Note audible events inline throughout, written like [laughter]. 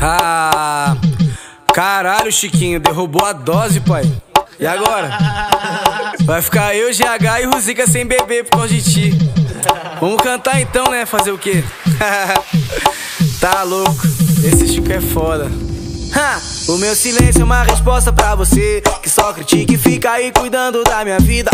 Ah, caralho, Chiquinho, derrubou a dose, pai. E agora? Vai ficar eu, GH e Ruzica sem beber por causa de ti. Vamos cantar então, né? Fazer o quê? [laughs] tá louco, esse Chico é foda. Ha! O meu silêncio é uma resposta pra você Que só critica e fica aí cuidando da minha vida.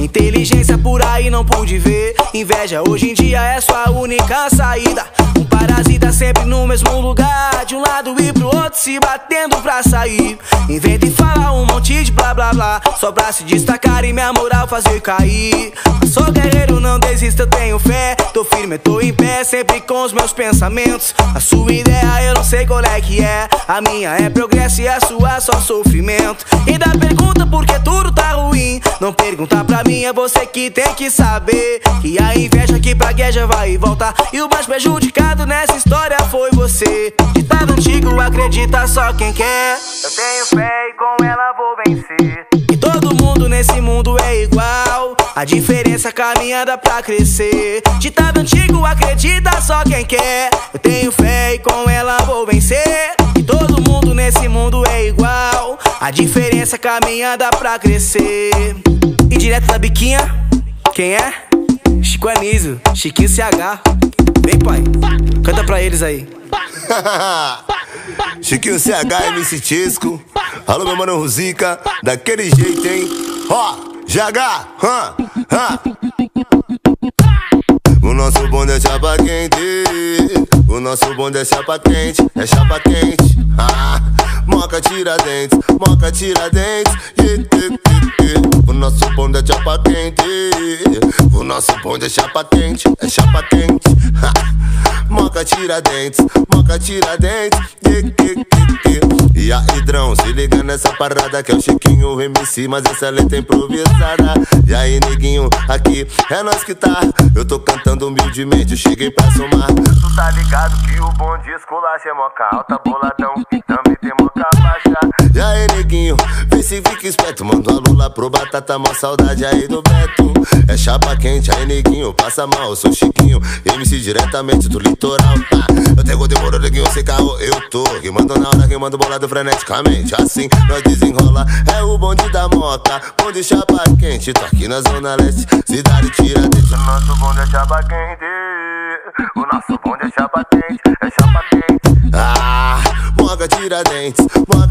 Inteligência por aí não pude ver. Inveja hoje em dia é sua única saída. Um parasita sempre no mesmo lugar. De um lado e pro outro se batendo pra sair. Inventa e fala um monte de blá blá blá. Só pra se destacar e minha moral fazer cair. Sou guerreiro, não desisto, eu tenho fé. Tô firme, tô em pé, sempre com os meus pensamentos. A sua ideia eu não sei qual é que é. A minha é progresso e a sua só sofrimento. E da pergunta por que tudo tá ruim. Não pergunta pra mim, é você que tem que saber. Que a inveja que pragueja vai e volta. E o mais prejudicado nessa história foi você. Ditado antigo, acredita só quem quer. Eu tenho fé e com ela vou vencer. E todo mundo nesse mundo é igual. A diferença caminhada pra crescer. Ditado antigo, acredita só quem quer. Eu tenho fé e com ela vou vencer A diferença caminhada pra crescer E direto da biquinha, quem é? Chico Anísio, Chiquinho CH Vem pai, canta pra eles aí [laughs] Chiquinho CH, MC Tisco. Alô, meu mano Ruzica. Daquele jeito, hein? Ó, GH, hã, hã. O nosso bonde é chapa quente. O nosso bonde é chapa quente. É chapa quente. Ah, moca tira dentes, moca tira dentes. O nosso bonde é chapa quente. O nosso bonde é chapa quente. É chapa quente. Ha. Moca tira dentes, moca tira dentes. Yeah, yeah, yeah, yeah. E a Hidrão, se liga nessa parada que é o Chiquinho MC, mas essa letra é improvisada. E aí, neguinho, aqui é nós que tá. Eu tô cantando humildemente, cheguei pra somar. Tu tá ligado que o bom de esculacha é moca alta, boladão. E também. E aí, neguinho, vê se fica esperto. Manda uma lula pro batata, mó saudade aí do Beto. É chapa quente, aí, neguinho, passa mal. Eu sou Chiquinho, MC diretamente do litoral. Ah, eu tenho demorou, neguinho, sem carro, eu tô. Que mando na hora, que mando bolado freneticamente. Assim nós desenrola, é o bonde da moca. Bonde chapa quente, tô aqui na zona leste. Cidade tira, deixa o nosso bonde é chapa quente. O nosso bonde é chapa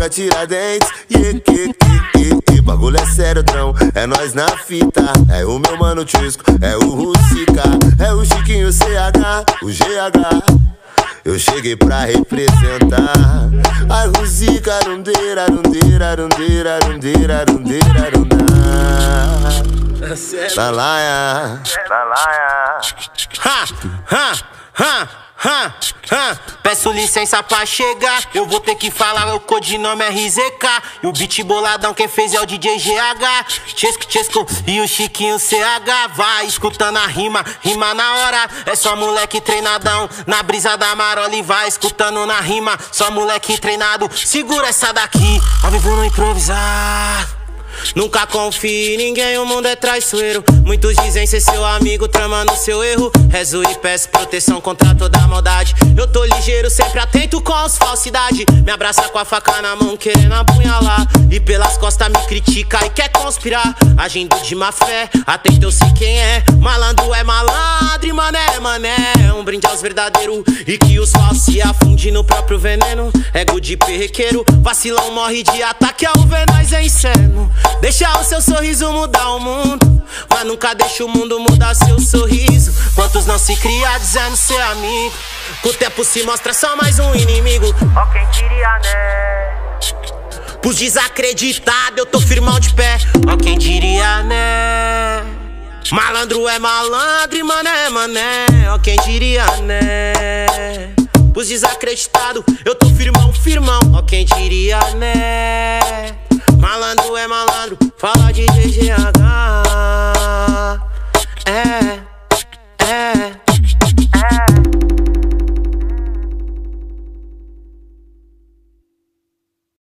moca tira dentes. Yeah, yeah, yeah, yeah. Bagulho é sério, trão. É nós na fita. É o meu mano Tisco, é o Russica. É o Chiquinho CH, o GH. Eu cheguei pra representar Ai, Ruzica, rundeira, rundeira, rundeira, rundeira, rundeira, rundeira Na laia, na laia Ha, ha, ha, ha, ha. Peço licença pra chegar, eu vou ter que falar meu codinome RZK. E o beat boladão quem fez é o DJ GH. Chesco, Chesco e o Chiquinho CH. Vai escutando a rima, rima na hora. É só moleque treinadão, na brisa da marola e vai escutando na rima. Só moleque treinado, segura essa daqui. Ao vivo no improvisar. Nunca confie em ninguém, o mundo é traiçoeiro. Muitos dizem ser seu amigo, tramando seu erro. Rezo e peço proteção contra toda maldade. Eu tô ligeiro, sempre atento com as falsidades. Me abraça com a faca na mão, querendo apunhalar. E pelas costas me critica e quer conspirar. Agindo de má fé, atento eu sei quem é. Malandro é malandro mané é mané. Um brinde aos verdadeiros e que os falsos se afundem no próprio veneno. Ego de perrequeiro, vacilão morre de ataque ao venaz é insano. Deixa o seu sorriso mudar o mundo. Mas nunca deixa o mundo mudar seu sorriso. Quantos não se cria dizendo ser amigo? Com o tempo se mostra só mais um inimigo. Ó quem queria, né? Pros desacreditados, eu tô firmão de pé. Ó, diria, né? Malandro é malandro e mané é mané. Ó, quem diria, né? Pros desacreditados, eu tô firmão, firmão. Ó, quem diria, né? Malandro é malandro, fala de DGH.